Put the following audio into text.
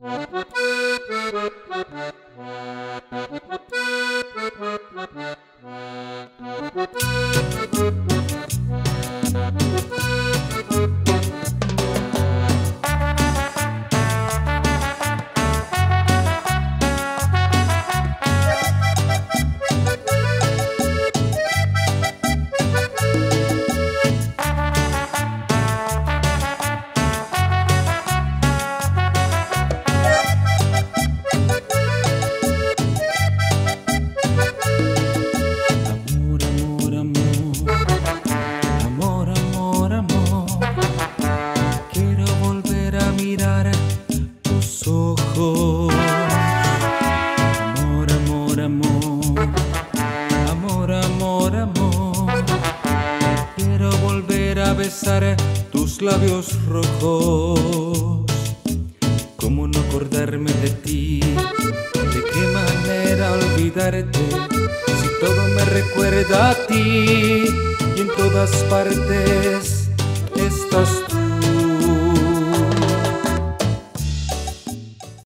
Amor, amor, amor, amor. Quiero volver a besar tus labios rojos. ¿Cómo no acordarme de ti? ¿De qué manera olvidarte? Si todo me recuerda a ti y en todas partes estás